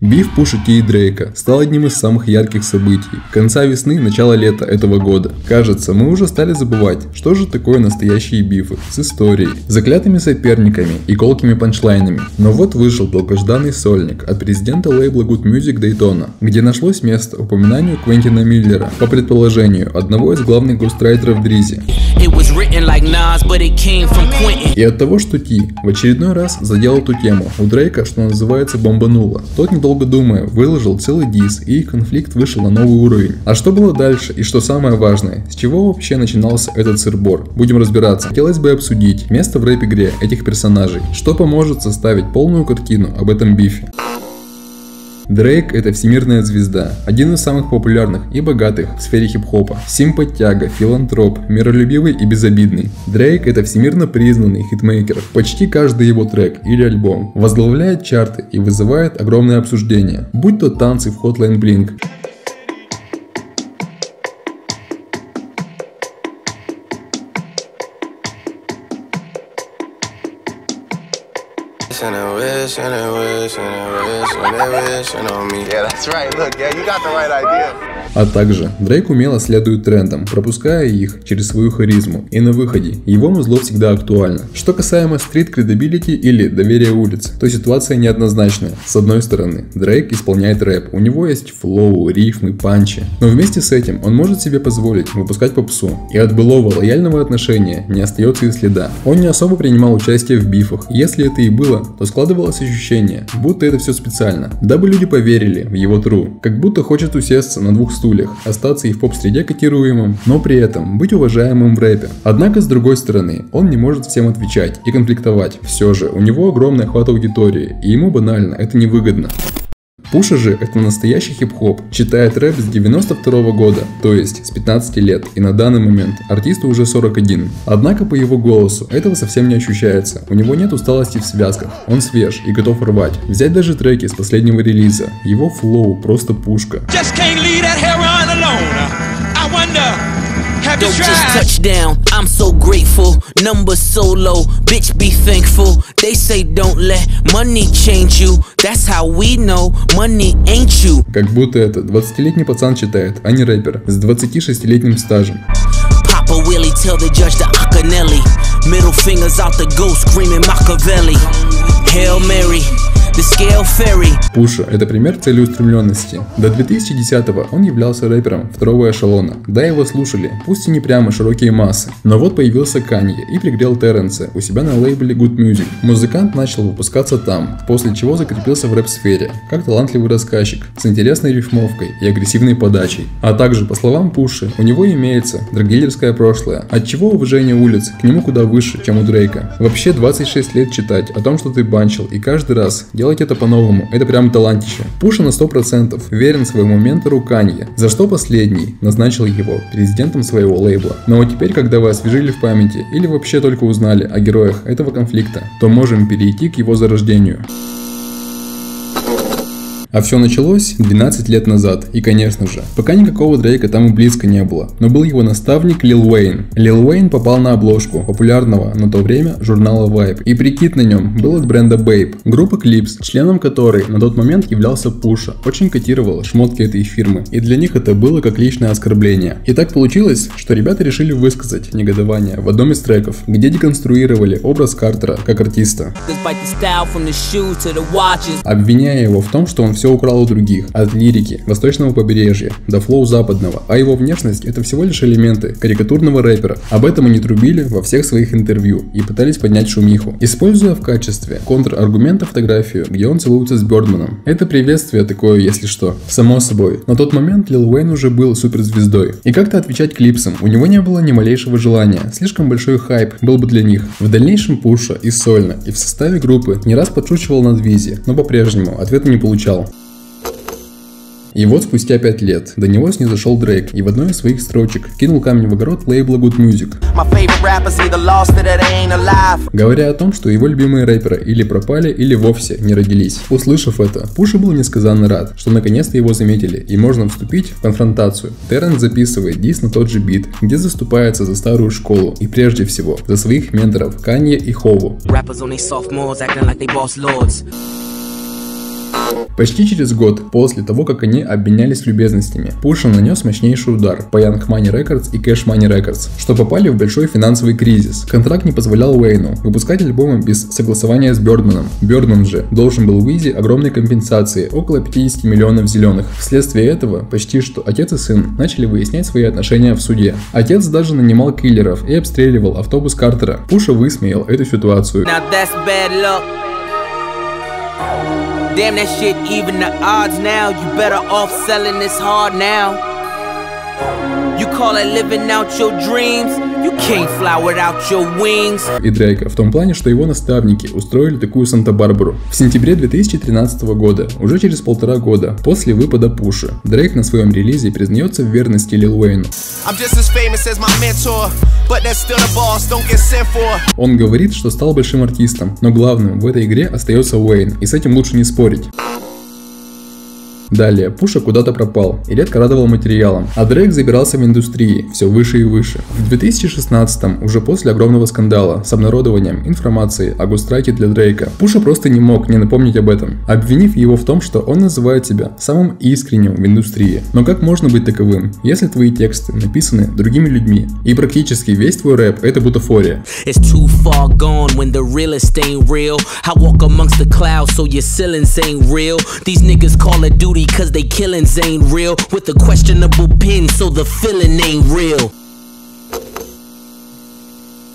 Биф Пуша Ти и Дрейка стал одним из самых ярких событий конца весны, начала лета этого года. Кажется, мы уже стали забывать, что же такое настоящие бифы с историей, заклятыми соперниками и колкими панчлайнами. Но вот вышел долгожданный сольник от президента лейбла Good Music Daytona, где нашлось место упоминанию Квентина Миллера, по предположению одного из главных гострайтеров Дризи. И от того, что Ти в очередной раз задел эту тему, у Дрейка, что называется, бомбануло. Тот недолго думая, выложил целый дис, и конфликт вышел на новый уровень. А что было дальше, и что самое важное, с чего вообще начинался этот сырбор? Будем разбираться. Хотелось бы обсудить место в рэп-игре этих персонажей, что поможет составить полную картину об этом бифе. Дрейк – это всемирная звезда, один из самых популярных и богатых в сфере хип-хопа. Симпатяга, филантроп, миролюбивый и безобидный. Дрейк – это всемирно признанный хитмейкер. Почти каждый его трек или альбом возглавляет чарты и вызывает огромное обсуждение, будь то танцы в Hotline Bling, and they wishin' and wishin' and wishin' and wishin', they wishin' on me. Yeah, that's right. Look, yeah, you got the right idea. А также Дрейк умело следует трендам, пропуская их через свою харизму. И на выходе его музло всегда актуально. Что касаемо street credibility или доверия улиц, то ситуация неоднозначная. С одной стороны, Дрейк исполняет рэп, у него есть флоу, рифмы, панчи. Но вместе с этим он может себе позволить выпускать попсу. И от былого лояльного отношения не остается и следа. Он не особо принимал участие в бифах. Если это и было, то складывалось ощущение, будто это все специально, дабы люди поверили в его true. Как будто хочет усесться на двух стульях, остаться и в поп-среде котируемым, но при этом быть уважаемым в рэпе. Однако, с другой стороны, он не может всем отвечать и конфликтовать. Все же, у него огромный охват аудитории, и ему банально это невыгодно. Пуша же это настоящий хип-хоп, читает рэп с 92 -го года, то есть с 15 лет, и на данный момент артисту уже 41. Однако по его голосу этого совсем не ощущается, у него нет усталости в связках, он свеж и готов рвать. Взять даже треки с последнего релиза, его флоу просто пушка. Just can't leave that Yo, just touchdown. I'm so grateful. Number so low. Bitch, be thankful. They say don't let money change you. That's how we know money ain't you. Как будто это 20-летний пацан читает, а не рэпер с 26-летним стажем. Papa Willie tell the judge the Acanelli. Middle fingers out the ghost screaming Machiavelli. Hail Mary. Пуша – это пример целеустремленности. До 2010-го он являлся рэпером второго эшелона. Да, его слушали, пусть и не прямо широкие массы. Но вот появился Канье и пригрел Терренса у себя на лейбле Good Music. Музыкант начал выпускаться там, после чего закрепился в рэп-сфере, как талантливый рассказчик, с интересной рифмовкой и агрессивной подачей. А также, по словам Пуши, у него имеется драгдилерское прошлое, от чего уважение улиц к нему куда выше, чем у Дрейка. Вообще 26 лет читать о том, что ты банчил, и каждый раз делать делать это по-новому. Это прям талантище. Пуша на 100% верен своему ментору Канье, за что последний назначил его президентом своего лейбла. Но вот теперь, когда вы освежили в памяти или вообще только узнали о героях этого конфликта, то можем перейти к его зарождению. А все началось 12 лет назад, и конечно же, пока никакого Дрейка там и близко не было, но был его наставник Лил Уэйн. Лил Уэйн попал на обложку популярного на то время журнала Vibe, и прикид на нем был от бренда Babe, группа Clips, членом которой на тот момент являлся Пуша, очень котировала шмотки этой фирмы, и для них это было как личное оскорбление. И так получилось, что ребята решили высказать негодование в одном из треков, где деконструировали образ Картера как артиста, обвиняя его в том, что он все украл у других, от лирики, восточного побережья, до флоу западного, а его внешность это всего лишь элементы карикатурного рэпера. Об этом они трубили во всех своих интервью и пытались поднять шумиху, используя в качестве контраргумента фотографию, где он целуется с Бёрдманом. Это приветствие такое, если что. Само собой. На тот момент Лил Уэйн уже был суперзвездой. И как-то отвечать клипсам у него не было ни малейшего желания. Слишком большой хайп был бы для них. В дальнейшем Пуша и сольно, и в составе группы не раз подшучивал над Визи, но по-прежнему ответа не получал. И вот спустя 5 лет до него снизошел Дрейк и в одной из своих строчек кинул камень в огород лейбла Good Music. Говоря о том, что его любимые рэперы или пропали, или вовсе не родились. Услышав это, Пуша был несказанно рад, что наконец-то его заметили и можно вступить в конфронтацию. Террен записывает дис на тот же бит, где заступается за старую школу и прежде всего за своих менторов Канье и Хову. Почти через год после того, как они обменялись любезностями, Пуша нанес мощнейший удар по Young Money Records и Cash Money Records, что попали в большой финансовый кризис. Контракт не позволял Уэйну выпускать альбомы без согласования с Бёрдманом. Бёрдман же должен был Уизи огромной компенсации, около 50 миллионов зеленых. Вследствие этого почти что отец и сын начали выяснять свои отношения в суде. Отец даже нанимал киллеров и обстреливал автобус Картера. Пуша высмеял эту ситуацию. Damn that shit, even the odds now. You better off selling this hard now. You call it living out your dreams? You can't fly without your wings. И Дрейка в том плане, что его наставники устроили такую Санта-Барбару. В сентябре 2013 года, уже через полтора года после выпада Пуша, Дрейк на своем релизе признается в верности Лил Уэйну. Он говорит, что стал большим артистом, но главным в этой игре остается Уэйн, и с этим лучше не спорить. Далее, Пуша куда-то пропал и редко радовал материалом, а Дрейк забирался в индустрии все выше и выше. В 2016 уже после огромного скандала с обнародованием информации о густрайке для Дрейка, Пуша просто не мог не напомнить об этом, обвинив его в том, что он называет себя самым искренним в индустрии. Но как можно быть таковым, если твои тексты написаны другими людьми, и практически весь твой рэп это бутафория? These niggas call it duty booty cause they killings ain't real With a questionable pin so the feeling ain't real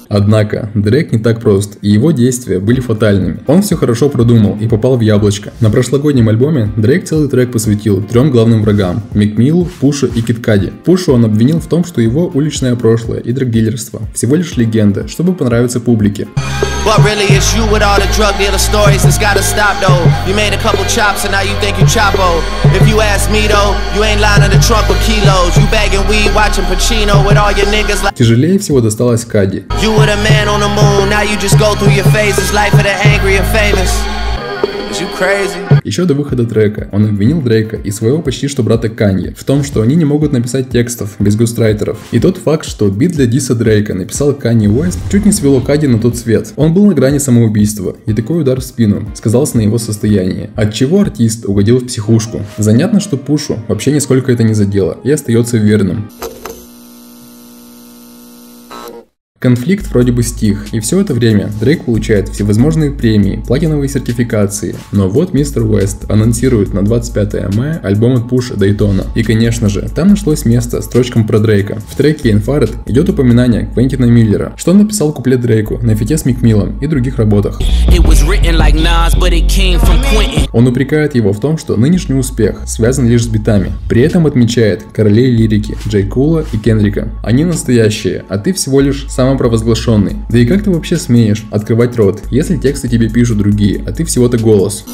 Однако, Дрейк не так прост, и его действия были фатальными. Он все хорошо продумал и попал в яблочко. На прошлогоднем альбоме Дрейк целый трек посвятил трем главным врагам – Микмилу, Пушу и Киткади. Пушу он обвинил в том, что его уличное прошлое и драгдилерство – всего лишь легенда, чтобы понравиться публике. But really it's you with all the drug dealer stories that's gotta stop though You made a couple chops and now you think you Chapo If you ask me though, you ain't lying in the trunk with kilos You bagging weed, watching Pacino with all your niggas like Тяжелее всего досталось Кади You were the man on the moon, now you just go through your phases Life of the angry and famous Еще до выхода трека он обвинил Дрейка и своего почти что брата Канье в том, что они не могут написать текстов без густрайтеров. И тот факт, что бит для Диса Дрейка написал Канье Уэст, чуть не свело Кади на тот свет. Он был на грани самоубийства, и такой удар в спину сказался на его состоянии, от чего артист угодил в психушку. Занятно, что Пушу вообще нисколько это не задело и остается верным. Конфликт вроде бы стих, и все это время Дрейк получает всевозможные премии, платиновые сертификации. Но вот мистер Уэст анонсирует на 25 мая альбом от Пуша Дейтона. И конечно же, там нашлось место строчкам про Дрейка. В треке Infaret идет упоминание Квентина Миллера, что он написал куплет Дрейку на фите с Микмиллом и других работах. Like Nas, он упрекает его в том, что нынешний успех связан лишь с битами. При этом отмечает королей лирики Джей Кула и Кендрика. Они настоящие, а ты всего лишь сам самопровозглашенный. Да и как ты вообще смеешь открывать рот, если тексты тебе пишут другие, а ты всего-то голос?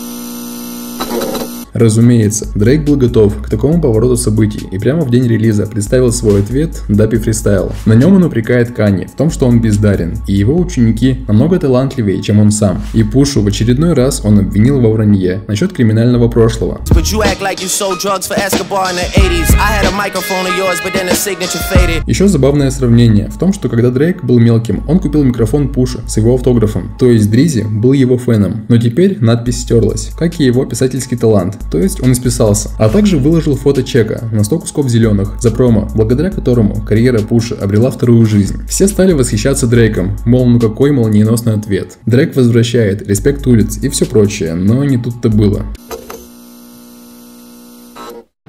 Разумеется, Дрейк был готов к такому повороту событий и прямо в день релиза представил свой ответ Duppy Freestyle. На нем он упрекает Кани в том, что он бездарен, и его ученики намного талантливее, чем он сам. И Пушу в очередной раз он обвинил во вранье насчет криминального прошлого. Еще забавное сравнение в том, что когда Дрейк был мелким, он купил микрофон Пуша с его автографом, то есть Дризи был его фаном, но теперь надпись стерлась, как и его писательский талант то есть он исписался, а также выложил фото чека на 100 кусков зеленых за промо, благодаря которому карьера Пуша обрела вторую жизнь. Все стали восхищаться Дрейком, мол, ну какой молниеносный ответ. Дрейк возвращает, респект улиц и все прочее, но не тут-то было.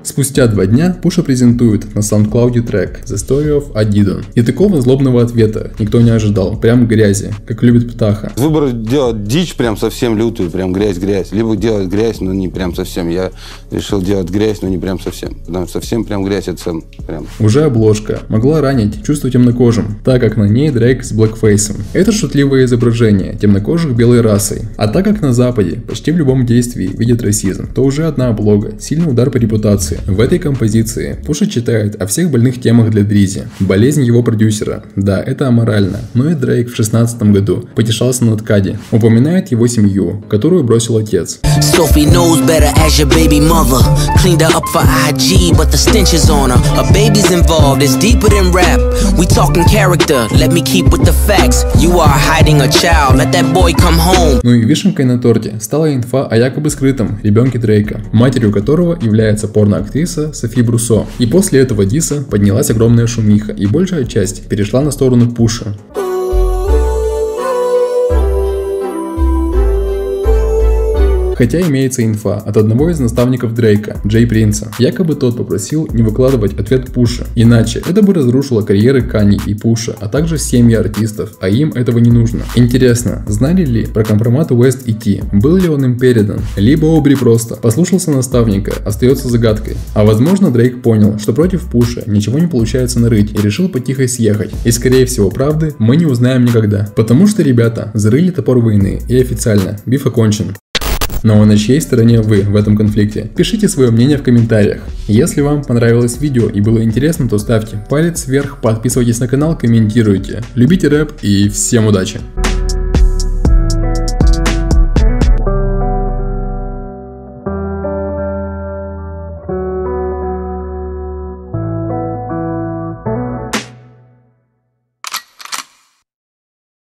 Спустя два дня Пуша презентует на SoundCloud трек The Story of Adidon. И такого злобного ответа никто не ожидал. Прям грязи, как любит Птаха. Выбор делать дичь прям совсем лютую, прям грязь-грязь. Либо делать грязь, но не прям совсем. Я решил делать грязь, но не прям совсем. Потому что совсем прям грязь это прям. Уже обложка могла ранить чувство темнокожим, так как на ней Дрейк с блэкфейсом. Это шутливое изображение темнокожих белой расой. А так как на Западе почти в любом действии видят расизм, то уже одна облога, сильный удар по репутации композиции. В этой композиции Пуша читает о всех больных темах для Дризи. Болезнь его продюсера. Да, это аморально. Но и Дрейк в 16 году потешался над Кади. Упоминает его семью, которую бросил отец. Sophie knows better as your baby mother. Cleaned her up for IG, but the stench is on her. A baby's involved, it's deeper than rap. We talking character, let me keep with the facts. You are hiding a child, let that boy come home. Ну и вишенкой на торте стала инфа о якобы скрытом ребенке Дрейка, матерью которого является порноактриса Софи Брусо. И после этого диса поднялась огромная шумиха, и большая часть перешла на сторону Пуша. Хотя имеется инфа от одного из наставников Дрейка, Джей Принца. Якобы тот попросил не выкладывать ответ Пуша, иначе это бы разрушило карьеры Кани и Пуша, а также семьи артистов, а им этого не нужно. Интересно, знали ли про компромат Уэст и Ти? Был ли он им передан? Либо Обри просто послушался наставника, остается загадкой. А возможно Дрейк понял, что против Пуша ничего не получается нарыть и решил потихо съехать. И скорее всего правды мы не узнаем никогда. Потому что ребята зарыли топор войны и официально биф окончен. Но на чьей стороне вы в этом конфликте? Пишите свое мнение в комментариях. Если вам понравилось видео и было интересно, то ставьте палец вверх, подписывайтесь на канал, комментируйте. Любите рэп и всем удачи!